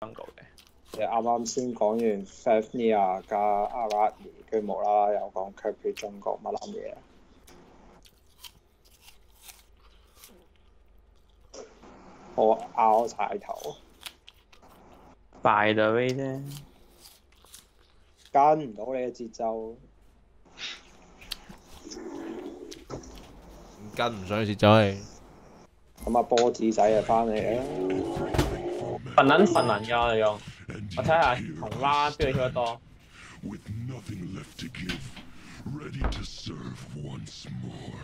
jungle 嘅。你啱啱先講完 Fafnir 加 Arani，佢無啦啦又講 Capri 中國乜撚嘢啊？我拗晒頭，By the way 啫，跟唔到你嘅節奏。跟唔上節奏係。咁啊，波子仔就翻嚟啦。份撚份撚㗎我哋用，我睇下同個跳得多。with nothing left to give, ready to serve once more.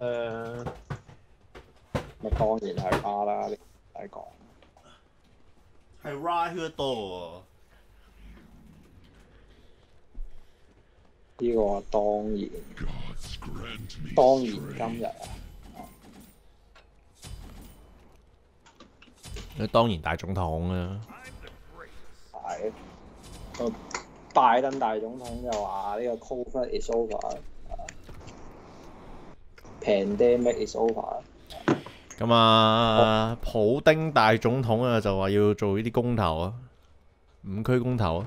誒，咪當然係花啦，你唔使講。係 Ra 得多呢個當然 Gods grant me 當然今日啊，喎，你當然大總統啊！係個拜登大總統就話呢個 Covid is over，pandemic is over。咁啊，普丁大總統啊就話要做呢啲公投啊，五區公投啊。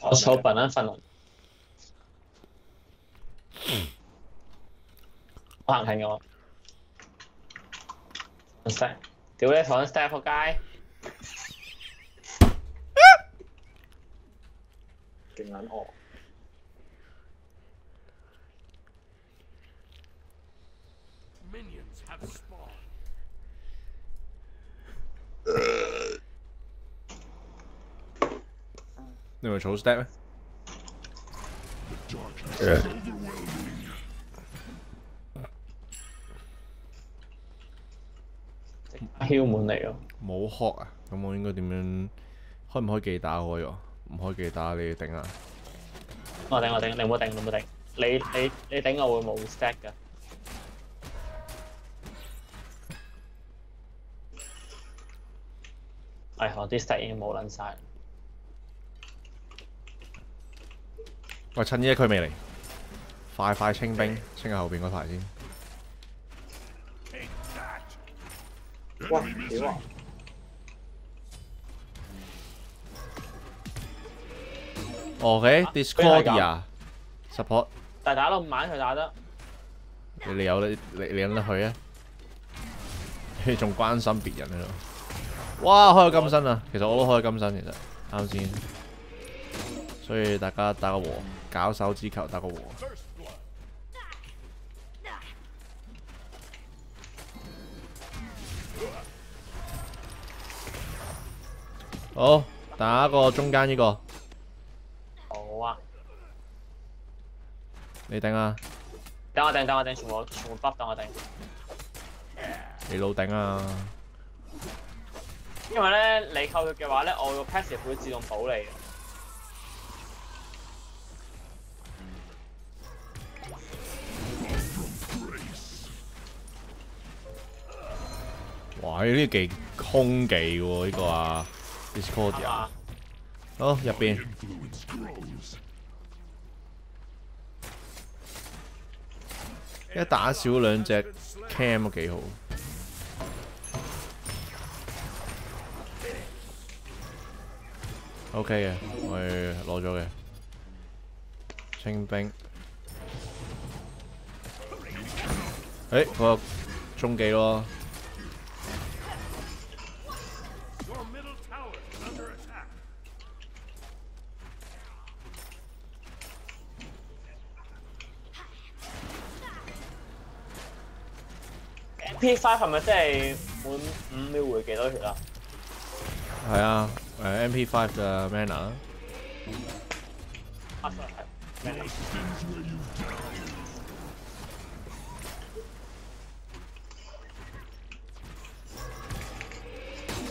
我數份撚份撚。我行近我。step，屌你同 step 仆街！劲撚恶。 Minions have spawned. 你咪储 step 咩？ 囂滿嚟咯。冇殼啊！咁我應該點樣？開唔開技打我喎？唔開技打你頂啊！我頂我頂，你唔好頂，你唔好頂。你你你頂我會冇 stack 㗎。唉，我啲 stack 已經冇撚晒。喂，趁呢一區未嚟，快快清兵，清下後邊嗰排先。哇啊 OK，Discordia support，但係打到五晚佢打得，你你有得你你有得去啊？你仲關心別人喺度？哇！開咗金身啊！其實我都開咗金身，其實啱先。所以大家打個和，搞手指球打個和。好，打個中間呢個，好啊！你頂啊！等我頂，等我頂，全部全部 buff 等我頂。你老頂啊！因為咧你扣血嘅話咧，我個 passive 會自動保你嘅。哇！呢啲技空技喎，呢個啊係 Discord 啊。好，入边。一打少两只 cam 都几好。O K 嘅，我攞咗嘅清兵。诶、我，中计咯。P5 係咪即係滿五秒回幾多血啊？係啊，誒 MP5 嘅 Manner。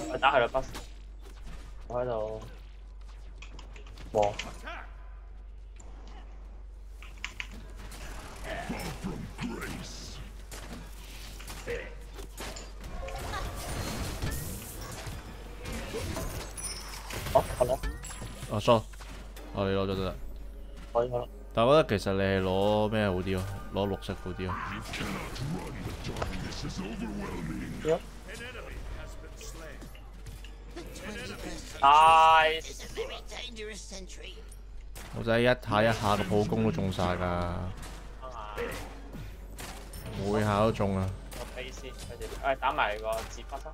我打係度不，我喺度。冇。我哋攞咗得啦。可以。但我覺得其實你係攞咩好啲咯攞綠色好啲咯。Sentry. 我仔一下一下個普攻都中晒㗎，啊每下都中啊！個飛先，佢哋誒打埋個字筆啦，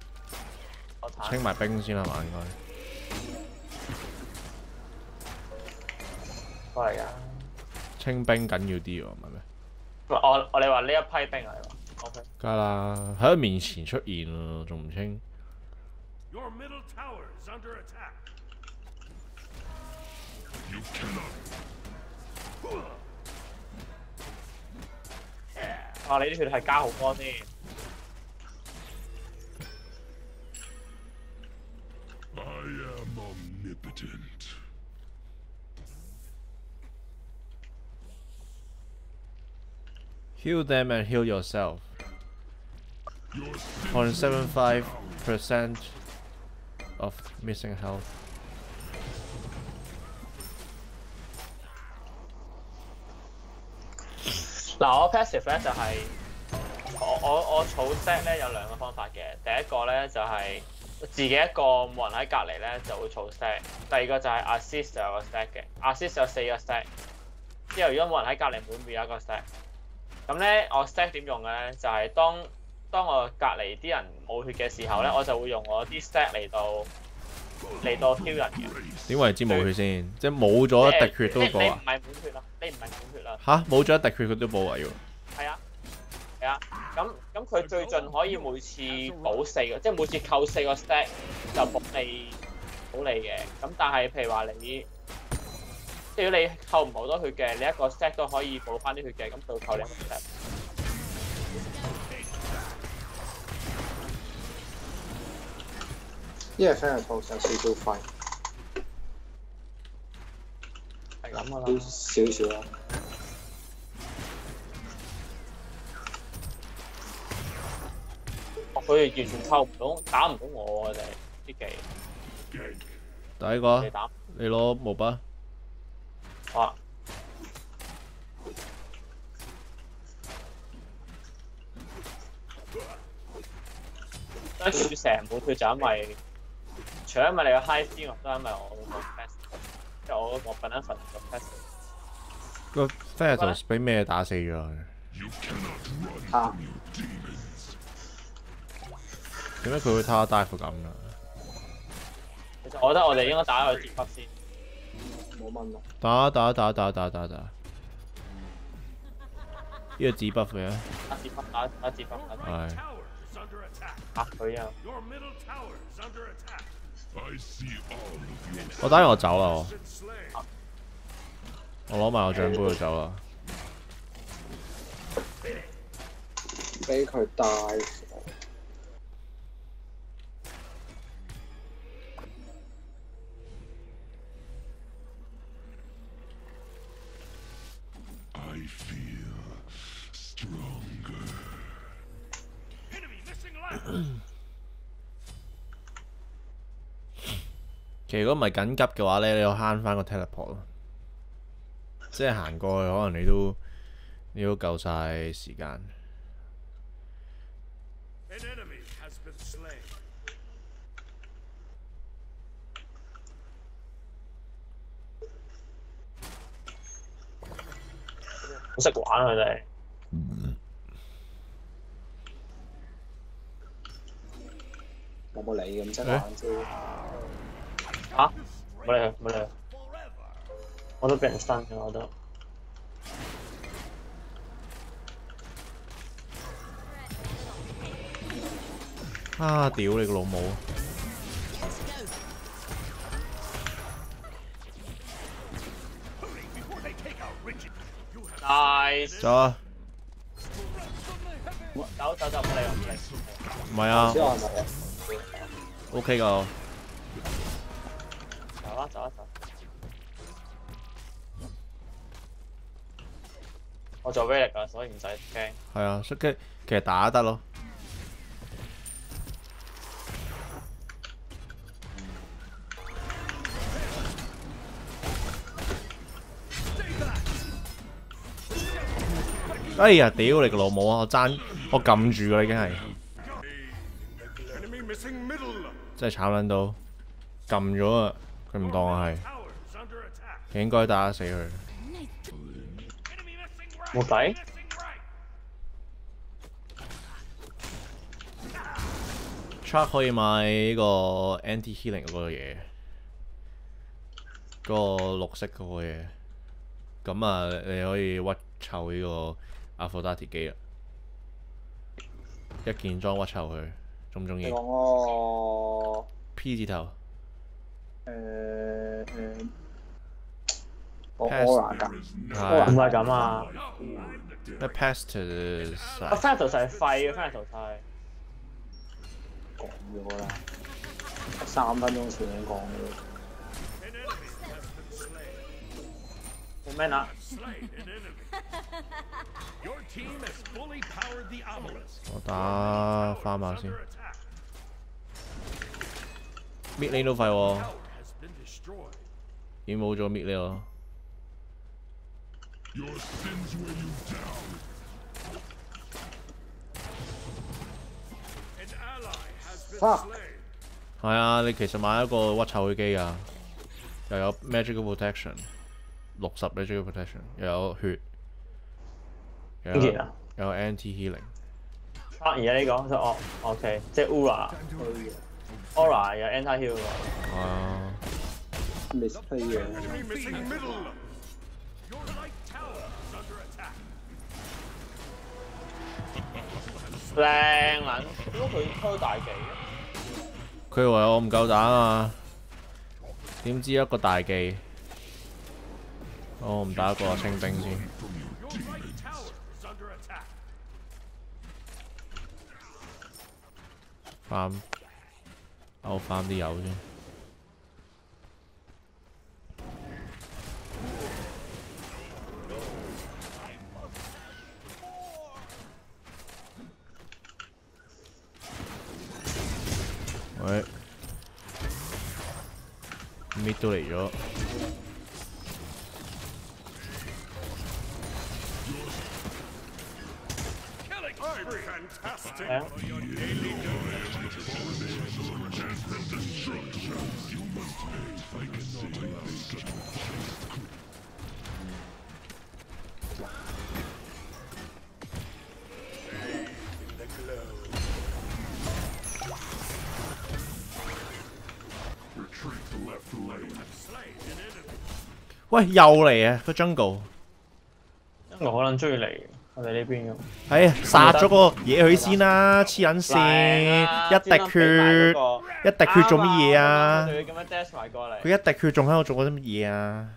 我清埋兵先啦嘛，應該。嚟㗎。清兵緊要啲喎，唔係咩？我我我哋話呢一批兵嚟喎，OK。梗係啦，喺佢面前出現啊，仲唔清？Your middle tower is under attack. You cannot. 啊！你啲血係加好多先，I am omnipotent. Heal them and heal yourself. Your sins Point seven five percent of missing health. 嗱，我 passive 咧就系、我我我储 set 咧有两个方法嘅，第一个咧就系、自己一个冇人喺隔离咧就会储 set，第二个就系 assist 就有个 set 嘅，assist 有四个 set，之后如果冇人喺隔离，每秒有一个 set。 咁咧我 stack 點用嘅咧就係、當當我隔離啲人冇血嘅時候咧，我就會用我啲 stack 嚟到嚟到 heal 人嘅。點為之冇血先？即係冇咗一滴血都報啊你你唔！係滿血啦，你唔係滿血啦。吓，冇咗一滴血佢都報啊要。係啊，係啊，咁咁佢最盡可以每次補四個，即係每次扣四個 stack 就補你補你嘅。咁但係譬如話你，即係如果你扣唔好多血嘅，你一個 stack 都可以補翻啲血嘅，咁就扣你一個。因為 f a i r 有少少快，係咁噶啦。少少少啦。佢哋完全扣唔到，打唔到我啊！哋啲技.第一個你，打你攞毛筆。啊。跟住成部隊就因為，除咗因為你個 high skill，都因為我個 pass，即係我我 final 神個 pass。個 festival 俾咩打死咗？啊！點解佢會睇我大幅咁噶？其實我覺得我哋應該打佢接骨先。冇問啦。打打打打打打打。呢個紙 buff 嘅，打接筆，打打接筆，打接筆係 Tower is under attack. 嚇佢啊我打完我走啦，我.我攞埋我獎杯就走啦。俾佢帶如果唔係緊急嘅話咧，你要慳翻個 teleport 咯。即係行過去，可能你都你都夠晒時間。An enemy has been slain. 好識玩佢哋。冇冇理咁識玩啫。嚇！冇理佢，冇理佢。我都俾人新嘅，我都。啊！屌你個老母！Nice，走啊！走走走，唔理我，唔理。唔係啊之後係咪走啦，走。我做 v 力㗎，所以唔使驚。係啊，所以其其實打得咯。哎呀，屌你個老母啊！我爭我撳住啦，已經係 Enemy missing middle. 真係慘撚到撳咗啊！佢唔当我系，应该打死佢。冇计。Chuck 可以买呢个 anti healing 嗰个嘢，嗰、個个绿色嗰个嘢。咁啊，你可以屈臭呢个阿福达铁机啦，一件装屈臭佢，中唔中意？哦，P 字头。個誒誒，個 Pass Aura 㗎，唔係係咁啊！咩 Pestis 個 f a t 係廢嘅係講咗啦，三分鐘前已經講咗。An enemy has been slain. 冇咩啦。The. 我打翻馬 Under 先 attack.，mid lane 都廢喎，Tower has been destroyed. 已經冇咗 mid lane 咯。Fuck. 係啊，你其實買一個屈臭嘅機啊，又有 magical protection，六十 magical protection，又有血，又有有 anti healing。啊，而家呢個就哦，OK，即係 Ura，Aura 有 anti heal 喎。係啊，misplay 嘅，Enemy missing middle. Your right tower is under attack. 靚撚，點解佢推大技佢以为我唔夠膽啊，點知一個大技，我唔打一個清兵先。翻，勾翻啲油先。喂，mid 都嚟咗，喂又嚟啊個 jungle，我可能中意嚟我哋呢邊嘅。哎呀殺咗個嘢佢先啦，黐撚線，一滴血，一滴血做乜嘢啊佢？咁樣 dash 埋過嚟。佢一滴血仲喺度做緊啲乜嘢啊？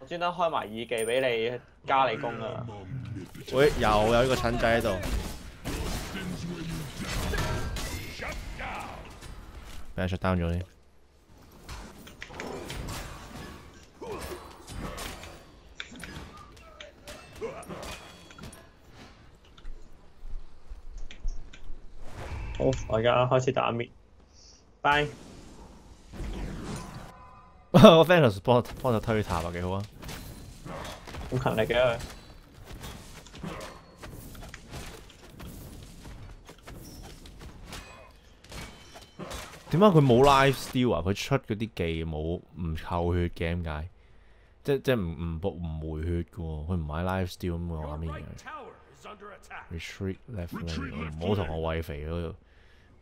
我專登開埋耳技俾你加你功啊！喂，又有呢個蠢仔喺度。俾人 shut down 咗先。好，我而家開始打滅。拜。我 Venus 幫我幫我推塔啊，幾好啊！咁勤力嘅佢。點解佢冇 life steal 啊？佢出嗰啲技冇唔扣血嘅點解？即即唔唔補唔回血嘅喎，佢唔買 life steal 咁我咩 right 嘢 attack.？retreat left lane，唔好同我喂肥嗰度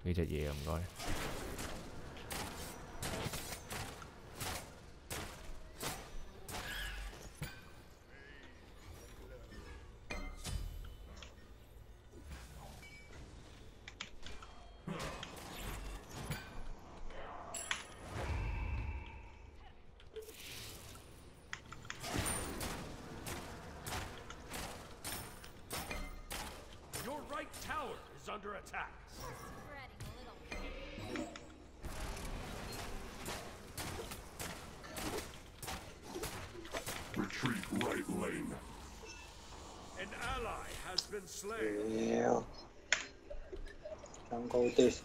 呢只嘢啊！唔該。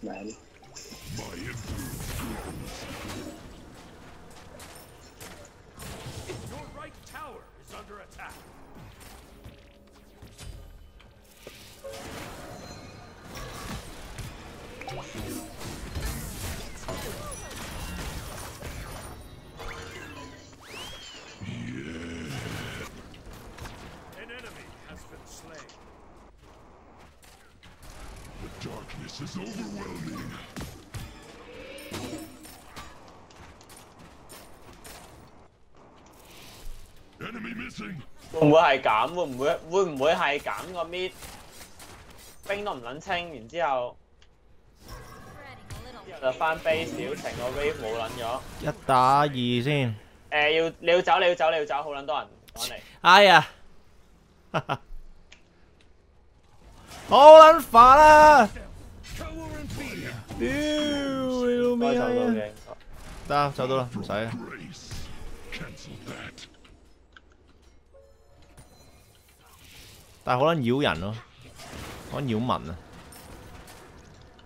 来了。enemy missing. 会唔会系咁？会唔会会唔会系咁个 mid 兵都唔捻清，然之后就翻 base 小程个 wave 冇捻咗。一打二先。诶、要你要走，你要走，你要走，好捻多人搵你。哎呀，好捻烦啦！屌，要命啊！得，走到啦，唔使啊。但系可能扰人咯，可能扰民啊。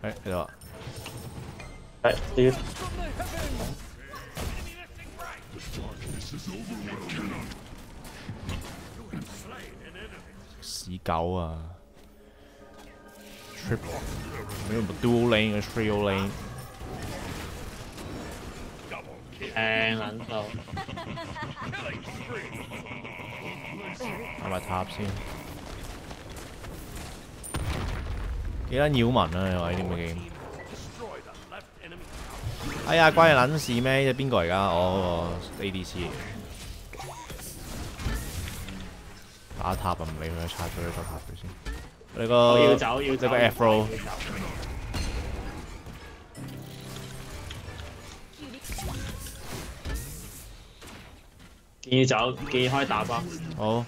诶、欸，你话？诶、欸，屌！屎狗啊！triple，没有 dual lane 跟 trio lane。诶，难受。打咪塔先。几捻扰民啊！你话呢啲咩 game？哎呀，关你捻事咩？呢边个嚟噶？我、哦、ADC。打塔啊，唔理佢，拆咗呢再塔佢先。你個我要走要走。你個 Afro 要走 Cutie. 建議走，建議開打吧。好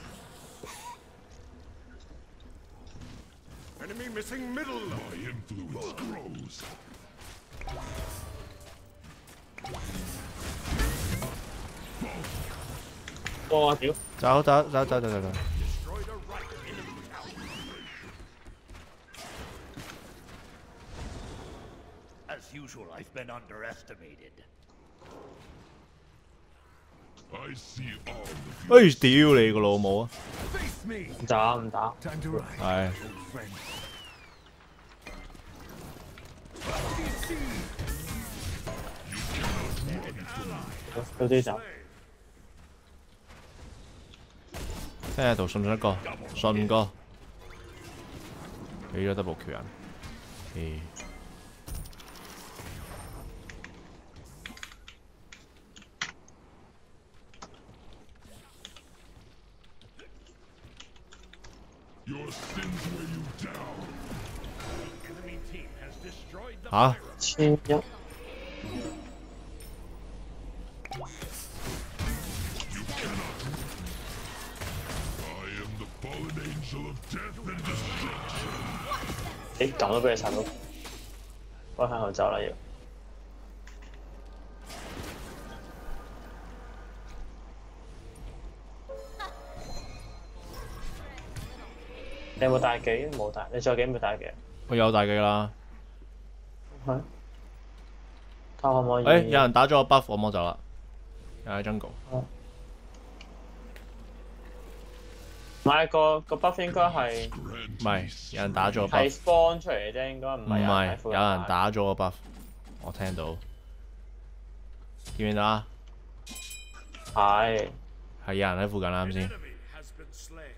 Enemy missing middle. My influence grows. 哇！屌，走走走走走走走。usual, I've been underestimated. I see all of you. 哎，屌你个老母啊！ Face me. 唔打唔打， Time to ride, 系 old friend. 早啲走。听喺度信唔信得过？信哥，俾咗 double 缺人。 Am the fallen angel of death and destruction. 誒咁都俾你殺到，我向後走啦要。你有冇大技？冇大，你仲有幾秒大技？我有大技啦。係。睇可唔可以？誒，有人打咗個 buff，我冇走啦。有喺 jungle。唔係個個 buff 應該係唔係，有人打咗個 buff。spawn 出嚟嘅啫，應該唔唔係有人喺係，有人打咗個 buff。我聽到。見唔見到啊？係係有人喺附近啦，啱先。enemy has been slain.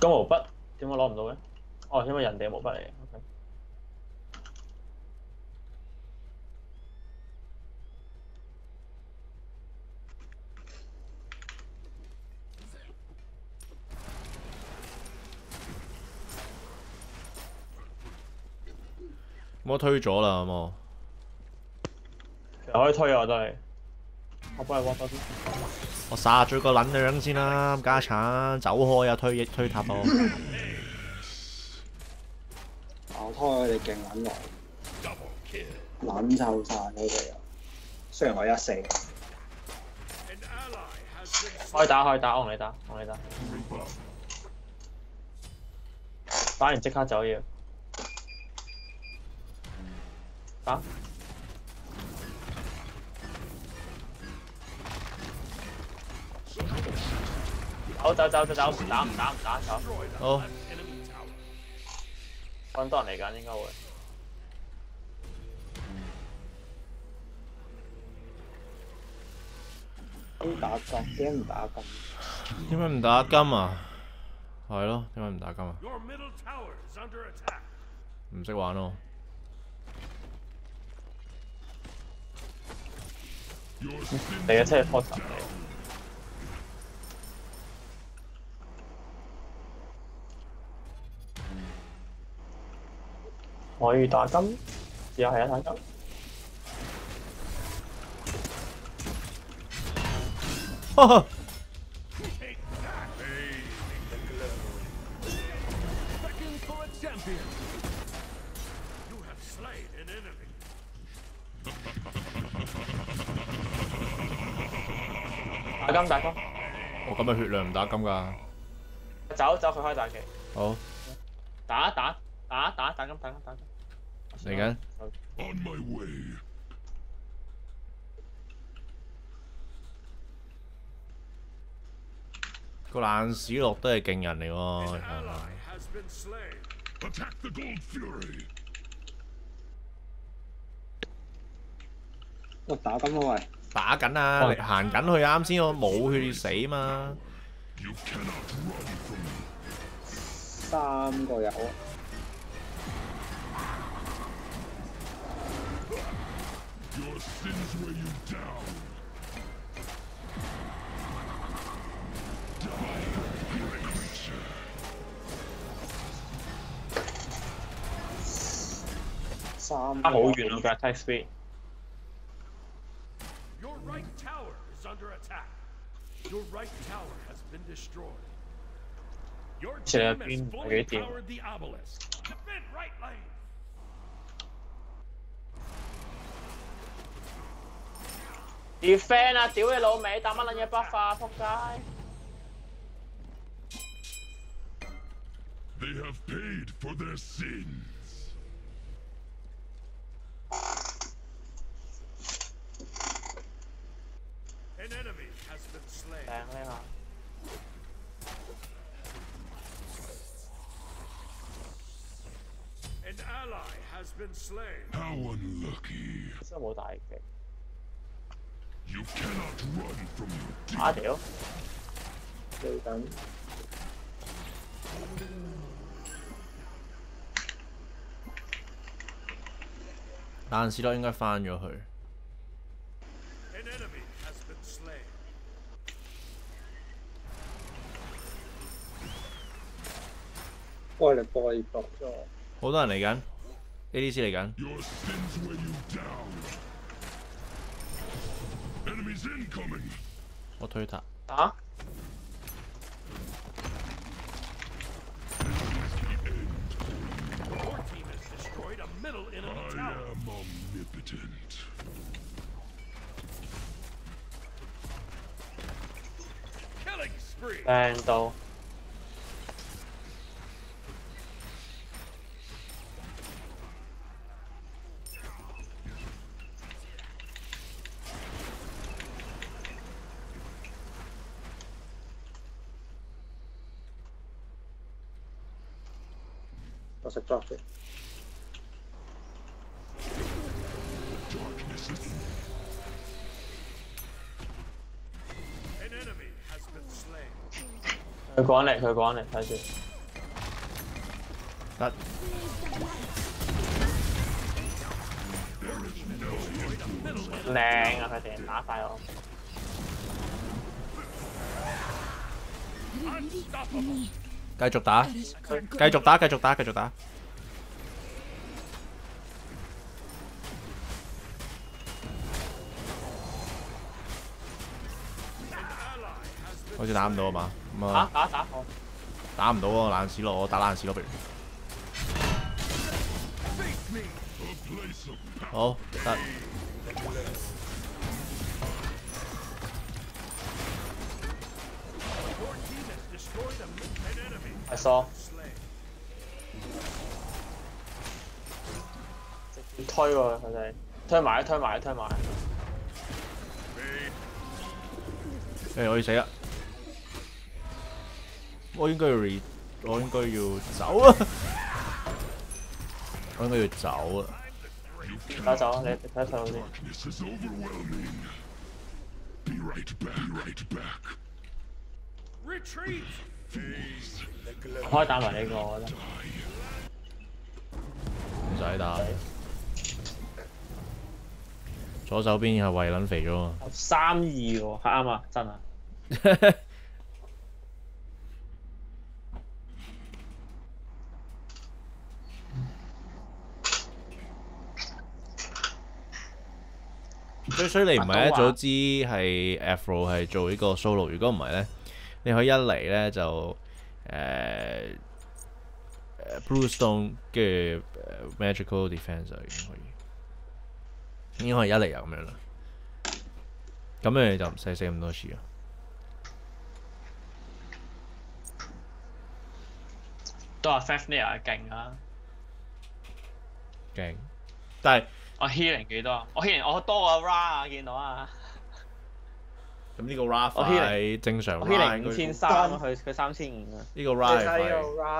個毛筆點解攞唔到嘅？哦，因為人哋毛筆嚟嘅。OK 我推咗啦，好冇？其實可以推啊，我都係。我幫你屈多啲。我殺咗個撚樣先啦，家產走開啊！推推塔我。我拖佢哋勁撚耐，Double kill. 撚臭晒佢哋啊！雖然我一四可以打，可以打，我同你打，我同你打。打完即刻走要。打。走走走走，唔打唔打唔打走。好。分多人嚟紧，应该会。都打金，点唔打金？点解唔打金啊？系咯，点解唔打金啊？唔识玩咯。你嘅车系 Fortune 嚟。可以打金，試下係啊打金。打金打金，我咁嘅血量唔打金噶。走走，佢开大旗。好，打打打打打金打。嚟緊。On my way. 个烂屎落都系劲人嚟喎，系嘛？我打紧喂，打紧啊，行紧去啱先，我冇血死嘛。三个有。Your sins weigh you down. Die, great creature. 三打好个远啊！佢 attack speed。 Your right tower is under attack. Your right tower has been destroyed. Your Should have team has been fully waiting. powered the obelisk. Defend right lane. 要 fan 啊！屌你老味，打乜撚嘢 buff 啊！仆街！They have paid for their sins. An enemy has been slain. 頂呢下。An ally has been slain. How unlucky. 真係冇大嘅。You cannot run from your 打 death. 屌！最緊爛屎咯，應該翻咗去。An enemy has been slain. 幫你播你博咗。好多人嚟緊，ADC 嚟緊。Your sins weigh you down. Enemies incoming. 我推塔。打！Your team has destroyed a middle enemy I tower. am omnipotent. Killing spree. 掟到。我食 block 嘅。Darkness is An enemy has been slain. 佢趕嚟，佢趕嚟，睇住。得。靚啊！佢哋打晒我。继续打，繼續打，繼續打，繼續打。好似打唔到啊嘛，咁打啊打打我。打唔到啊，爛屎咯，我打爛屎咯，不如。好得，enemy. 係疏，Slain. 直接推喎佢哋，推埋推埋推埋。誒我要死啦！Your team has destroyed a middle enemy tower. 誒 Slain. 我要死啦！An ally has been slain. 誒 An 我應該要 re，我應該要走啊！我應該要走啊！走走，你你睇睇到先。Darkness is overwhelming. Be right back. Be right back. Retreat! 我可以打埋呢個，我覺得。唔使打。左手邊係胃撚肥咗啊！三二喎，係啱啊，真啊。最衰你唔係一早知係 Afro 係做呢個 solo，如果唔係咧，你可以一嚟咧就誒誒 Bluestone 跟住 Magical Defense 就已經可以，已經可以一嚟就咁樣啦。咁樣你就唔使死咁多次啊！都話 Fafnir 勁啊！勁，但係我 healing 幾多啊？我 healing 我多過 Ra 啊，見到啊！咁呢個 Rafa 我 healing- 係正常我應該五千三啊，佢佢三千五啊。呢個 Ra 係睇快個 Ra